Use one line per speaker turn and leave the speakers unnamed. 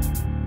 Bye.